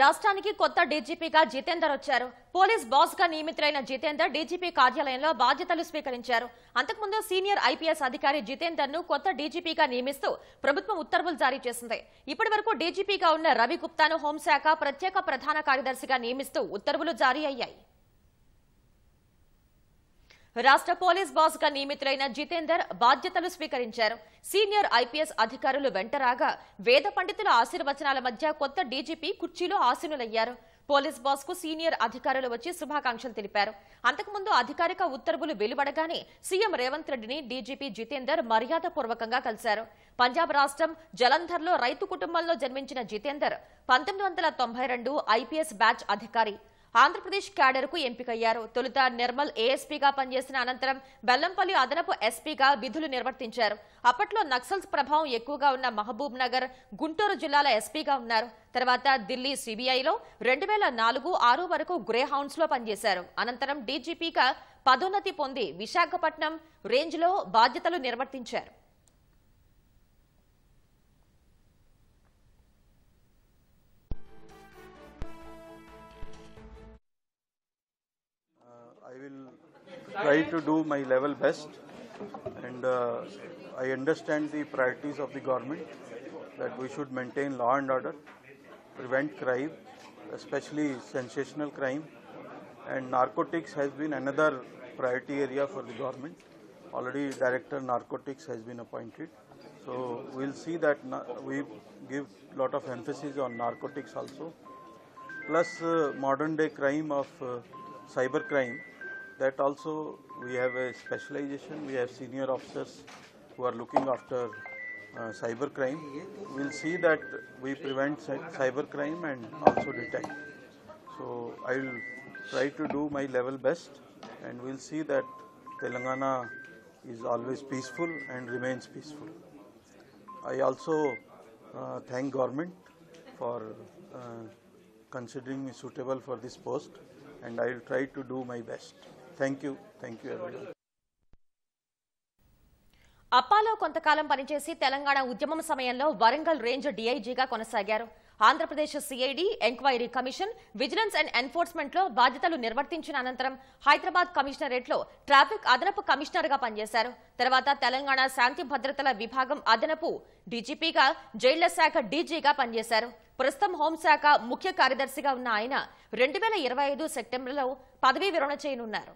రాష్ట్రానికి కొత్త డీజీపీగా జితేందర్ వచ్చారు. పోలీస్ బాస్గా నియమితులైన జితేందర్ డీజీపీ కార్యాలయంలో బాధ్యతలు స్వీకరించారు. అంతకుముందు సీనియర్ ఐపీఎస్ అధికారి జితేందర్ను కొత్త డీజీపీగా నియమిస్తూ ప్రభుత్వం ఉత్తర్వులు జారీ చేసింది. ఇప్పటి వరకు డీజీపీగా ఉన్న రవి గుప్తాను హోంశాఖ ప్రత్యేక ప్రధాన కార్యదర్శిగా నియమిస్తూ ఉత్తర్వులు జారీ అయ్యాయి. రాష్ట్ర పోలీస్ బాస్గా నియమితులైన జితేందర్ బాధ్యతలు స్వీకరించారు. సీనియర్ ఐపీఎస్ అధికారులు వెంటరాగా వేద పండితుల ఆశీర్వచనాల మధ్య కొత్త డీజీపీ కుర్చీలో ఆసీనులయ్యారు. పోలీస్ బాస్కు సీనియర్ అధికారులు వచ్చి శుభాకాంక్షలు తెలిపారు. అంతకుముందు అధికారిక ఉత్తర్వులు వెలువడగానే సీఎం రేవంత్ రెడ్డిని డీజీపీ జితేందర్ మర్యాదపూర్వకంగా కలిశారు. పంజాబ్ రాష్ట్రం జలంధర్లో రైతు కుటుంబంలో జన్మించిన జితేందర్ పంతొమ్మిది వందల తొంభై రెండు ఐపీఎస్ బ్యాచ్ అధికారి. ఆంధ్రప్రదేశ్ క్యాడర్కు ఎంపికయ్యారు. తొలుత నిర్మల్ ఏఎస్పీగా పనిచేసిన అనంతరం బెల్లంపల్లి అదనపు ఎస్పీగా విధులు నిర్వర్తించారు. అప్పట్లో నక్సల్స్ ప్రభావం ఎక్కువగా ఉన్న మహబూబ్ నగర్ గుంటూరు జిల్లాల ఎస్పీగా ఉన్నారు. తర్వాత ఢిల్లీ సిబిఐలో రెండు వేల నాలుగు ఆరు వరకు గ్రే హౌండ్స్లో పనిచేశారు. అనంతరం డీజీపీగా పదోన్నతి పొంది విశాఖపట్నం రేంజ్లో బాధ్యతలు నిర్వర్తించారు. Try to do my level best, and uh, I understand the priorities of the government that we should maintain law and order, prevent crime, especially sensational crime, and narcotics has been another priority area for the government. Already, Director Narcotics has been appointed, so we'll see that we give lot of emphasis on narcotics also plus uh, modern day crime of uh, cyber crime that also we have a specialization. We have senior officers who are looking after uh, cyber crime. We'll see that we prevent cyber crime and also detect. So i will try to do my level best and we'll see that telangana is always peaceful and remains peaceful. I also uh, thank government for uh, considering me suitable for this post and I will try to do my best. అప్పాలో కొంతకాలం పనిచేసి తెలంగాణ ఉద్యమం సమయంలో Warangal range డీఐజీగా కొనసాగారు. Andhra Pradesh CID enquiry commission vigilance and ఎన్ఫోర్స్మెంట్లో బాధ్యతలు నిర్వర్తించిన అనంతరం Hyderabad కమిషనరేట్లో traffic అదనపు కమిషనర్గా పనిచేశారు. తర్వాత తెలంగాణ శాంతి భద్రతల విభాగం అదనపు డీజీపీగా జైళ్ళ శాఖ డీజీగా పనిచేశారు. ప్రస్తుతం హోంశాఖ ముఖ్య కార్యదర్శిగా ఉన్న ఆయన రెండు వేల ఇరవై ఐదు సెప్టెంబర్లో పదవీ విరమణ చేయనున్నారు.